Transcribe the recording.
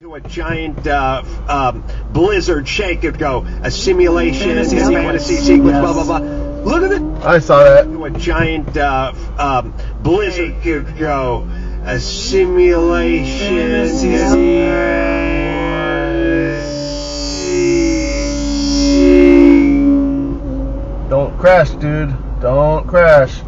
to a giant uh, um, blizzard shake and go a simulation Fantasy and sequence. fantasy sequence Yes. blah blah blah look at it I saw that. to a giant uh, um, blizzard could go a simulation Don't crash, dude. Don't crash.